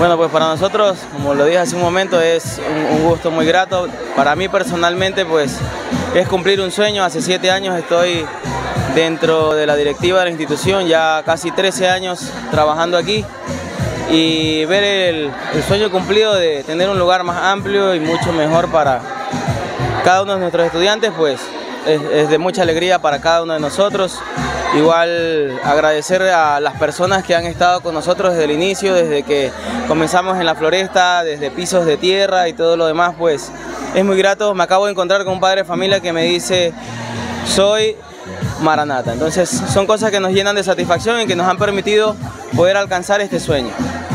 Bueno, pues para nosotros, como lo dije hace un momento, es un, gusto muy grato. Para mí personalmente, pues es cumplir un sueño. Hace siete años estoy dentro de la directiva de la institución, ya casi 13 años trabajando aquí y ver el sueño cumplido de tener un lugar más amplio y mucho mejor para cada uno de nuestros estudiantes, pues es, es, de mucha alegría para cada uno de nosotros. Igual agradecer a las personas que han estado con nosotros desde el inicio, desde que comenzamos en la floresta, desde pisos de tierra y todo lo demás, pues es muy grato. Me acabo de encontrar con un padre de familia que me dice, soy Maranata. Entonces son cosas que nos llenan de satisfacción y que nos han permitido poder alcanzar este sueño.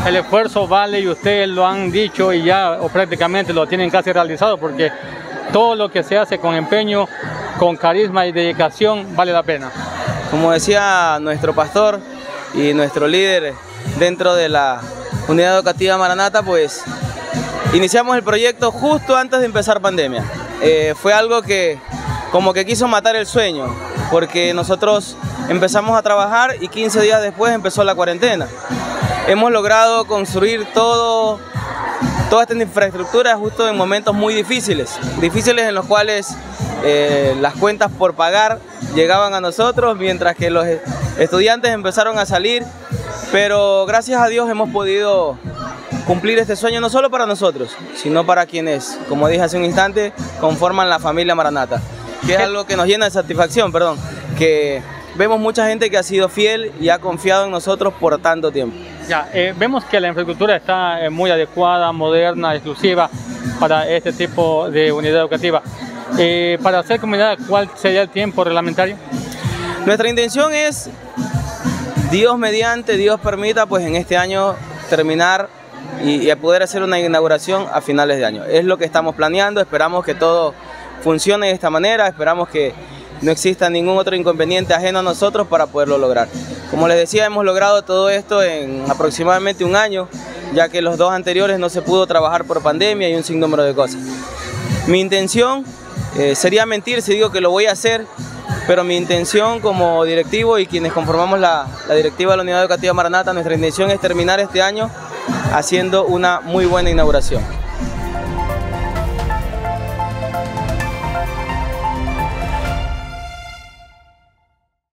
El esfuerzo vale y ustedes lo han dicho y ya o prácticamente lo tienen casi realizado porque todo lo que se hace con empeño, con carisma y dedicación vale la pena. Como decía nuestro pastor y nuestro líder dentro de la unidad educativa Maranata, pues iniciamos el proyecto justo antes de empezar pandemia. Eh, fue algo que como que quiso matar el sueño, porque nosotros empezamos a trabajar y 15 días después empezó la cuarentena. Hemos logrado construir todo, toda esta infraestructura justo en momentos muy difíciles, difíciles en los cuales eh, las cuentas por pagar llegaban a nosotros, mientras que los estudiantes empezaron a salir, pero gracias a Dios hemos podido cumplir este sueño no solo para nosotros, sino para quienes, como dije hace un instante, conforman la familia Maranata, que es algo que nos llena de satisfacción, perdón, que vemos mucha gente que ha sido fiel y ha confiado en nosotros por tanto tiempo. Ya, eh, vemos que la infraestructura está eh, muy adecuada, moderna, exclusiva para este tipo de unidad educativa. Eh, para hacer comunidad, ¿cuál sería el tiempo reglamentario? Nuestra intención es, Dios mediante, Dios permita, pues en este año terminar y, y poder hacer una inauguración a finales de año. Es lo que estamos planeando, esperamos que todo funcione de esta manera, esperamos que no exista ningún otro inconveniente ajeno a nosotros para poderlo lograr. Como les decía, hemos logrado todo esto en aproximadamente un año, ya que los dos anteriores no se pudo trabajar por pandemia y un sinnúmero de cosas. Mi intención eh, sería mentir si digo que lo voy a hacer, pero mi intención como directivo y quienes conformamos la, la directiva de la Unidad Educativa Maranata, nuestra intención es terminar este año haciendo una muy buena inauguración.